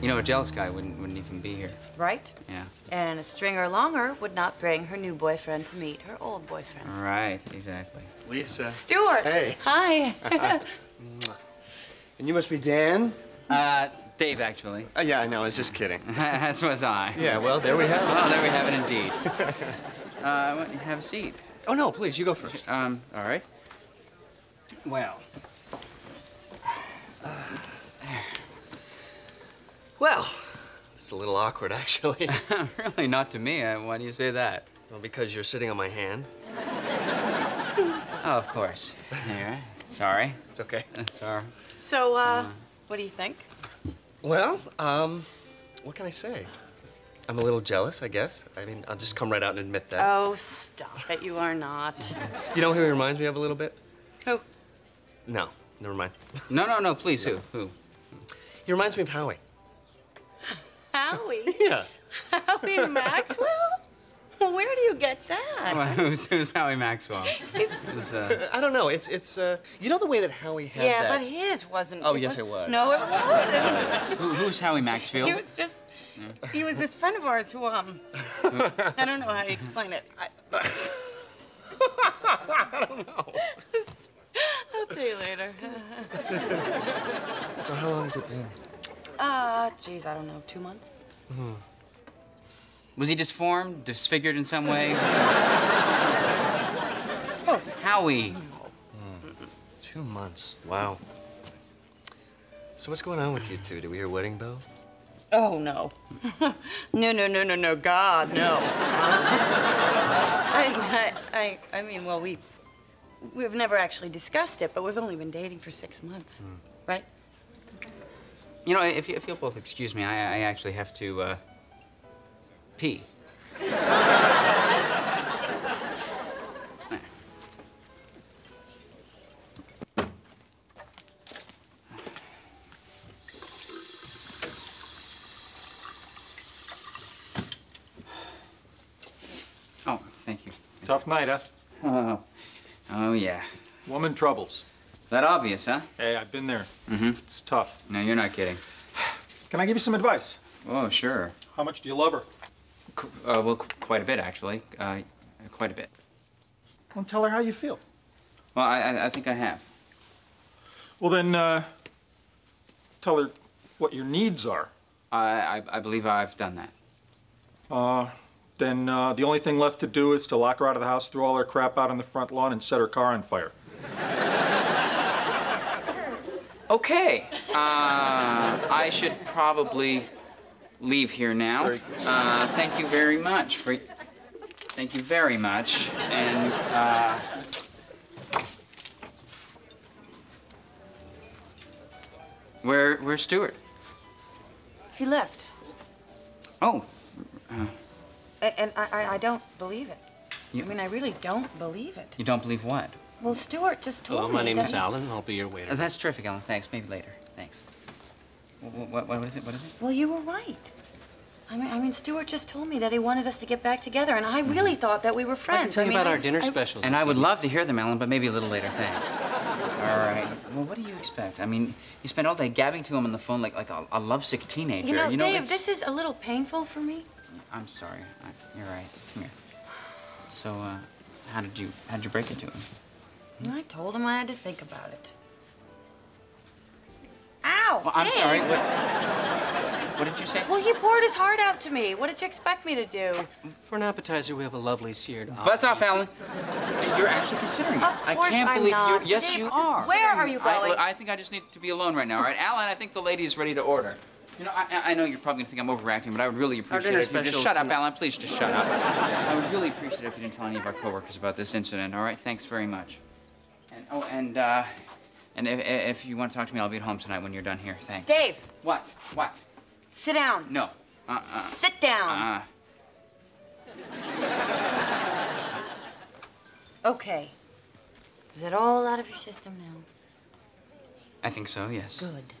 You know, a jealous guy wouldn't wouldn't even be here. Right? Yeah. And a stringer longer would not bring her new boyfriend to meet her old boyfriend. Right. Exactly. Lisa. Stuart! Hey. Hi. And you must be Dan? Uh, Dave, actually. Uh, yeah, I know. I was just kidding. As was I. Yeah, well, there we have it. Well, there we have it indeed. uh, why don't you have a seat? Oh, no, please, you go first. Um, all right. Well, Well, it's a little awkward, actually. really not to me. Uh, why do you say that? well, because you're sitting on my hand. Oh, of course. Here. Sorry. It's okay. Sorry. so, uh, what do you think? Well, um, what can I say? I'm a little jealous, I guess. I mean, I'll just come right out and admit that. Oh, stop it. You are not. You know who he reminds me of a little bit? Who? No, never mind. No, no, no. Please, who? Who? He reminds me of Howie. Howie. Yeah. Howie Maxwell? Where do you get that? Well, who's, who's Howie Maxwell? Who's, uh, I don't know. It's it's uh, you know the way that Howie had Yeah, that. but his wasn't. Oh, yes, it was. No, it wasn't. who, who's Howie Maxfield? He was just. He was this friend of ours who, um. I don't know how to explain it. I, I don't know. I'll tell you later. So how long has it been? Uh, geez, I don't know, two months? Mm-hmm. Was he disformed, disfigured in some way? oh, Howie. Mm-hmm. Two months. Wow. So what's going on with you two? Do we hear wedding bells? Oh, no. no, no, no, no, no, God, no. I, I, I, I mean, well, we, we've never actually discussed it, but we've only been dating for six months, hmm. right? You know, if, you, if you'll both excuse me, I, I actually have to, uh, pee. Oh, thank you. Tough night, huh? Oh, oh yeah. Woman troubles. That obvious, huh? Hey, I've been there. Mm-hmm. It's tough. No, you're not kidding. Can I give you some advice? Oh, sure. How much do you love her? Qu- uh, well, qu- quite a bit, actually. Uh, quite a bit. Well, tell her how you feel. Well, I, I, I think I have. Well, then, uh, tell her what your needs are. I, I, I believe I've done that. Uh, then uh, the only thing left to do is to lock her out of the house, throw all her crap out on the front lawn, and set her car on fire. Okay. Uh, I should probably leave here now. Uh, thank you very much for. Thank you very much. And, uh. Where, where's Stuart? He left. Oh, A- And I, I, I don't believe it. You- I mean, I really don't believe it. you don't believe what? Well, Stuart just told Hello, me my name that is he- Alan. I'll be your waiter. Uh, that's terrific, Ellen. Thanks. Maybe later. Thanks. What, what, what is it? What is it? Well, you were right. I mean, I mean, Stuart just told me that he wanted us to get back together, and I really thought that we were friends. I can friends. tell you mean, about I- our dinner I- specials. And I would love to hear them, Ellen, but maybe a little later. Thanks. All right. Well, what do you expect? I mean, you spend all day gabbing to him on the phone like like a, a lovesick teenager. You know, Dave, it's- this is a little painful for me. I'm sorry. I, you're right. Come here. So, uh, how did you how did you break it to him? Mm-hmm. I told him I had to think about it. Ow! Well, I'm Dave! sorry. What, what did you say? Well, he poured his heart out to me. What did you expect me to do? For an appetizer, we have a lovely seared. Buzz off, olive. Alan. You're actually considering it. Of I course can't I'm believe not. you. Yes, Dave, you are. Where are you I, going? I think I just need to be alone right now. All right, Alan. I think the lady is ready to order. You know, I, I know you're probably gonna think I'm overreacting, but I would really appreciate dinner it if you just shut up, Alan. Please just shut up. I would really appreciate it if you didn't tell any of our coworkers about this incident. All right, thanks very much. Oh, and uh, and if, if you want to talk to me, I'll be at home tonight when you're done here. Thanks. Dave, What? What? sit down. No. Uh. Uh. Sit down. Uh. Okay. Is that all out of your system now? I think so. Yes. Good.